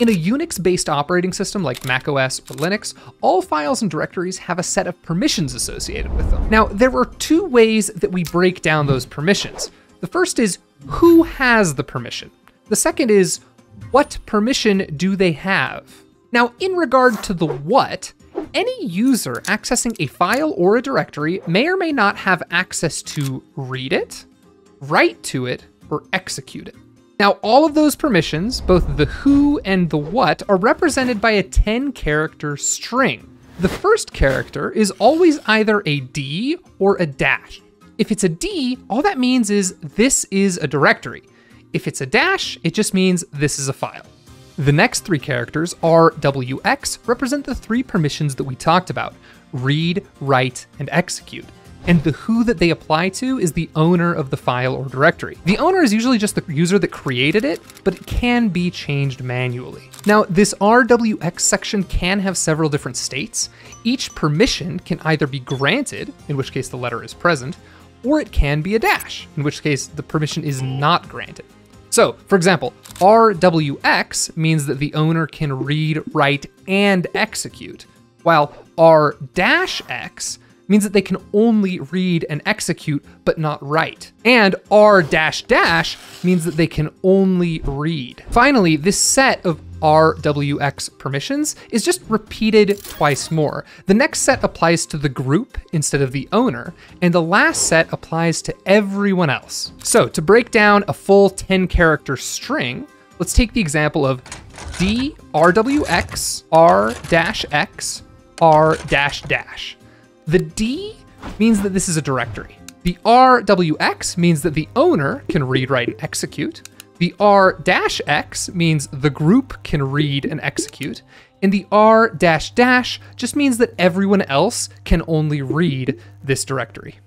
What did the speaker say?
In a Unix-based operating system like macOS or Linux, all files and directories have a set of permissions associated with them. Now, there are two ways that we break down those permissions. The first is who has the permission. The second is what permission do they have? Now, in regard to the what, any user accessing a file or a directory may or may not have access to read it, write to it, or execute it. Now, all of those permissions, both the who and the what, are represented by a 10 character string. The first character is always either a D or a dash. If it's a D, all that means is this is a directory. If it's a dash, it just means this is a file. The next three characters, R, W, X, represent the three permissions that we talked about read, write, and execute and the who that they apply to is the owner of the file or directory. The owner is usually just the user that created it, but it can be changed manually. Now, this RWX section can have several different states. Each permission can either be granted, in which case the letter is present, or it can be a dash, in which case the permission is not granted. So, for example, RWX means that the owner can read, write, and execute, while R-X means that they can only read and execute, but not write. And R dash dash means that they can only read. Finally, this set of RWX permissions is just repeated twice more. The next set applies to the group instead of the owner, and the last set applies to everyone else. So to break down a full 10 character string, let's take the example of D RWX R dash X R dash dash. The D means that this is a directory. The RWX means that the owner can read, write, and execute. The R-X means the group can read and execute. And the R-dash just means that everyone else can only read this directory.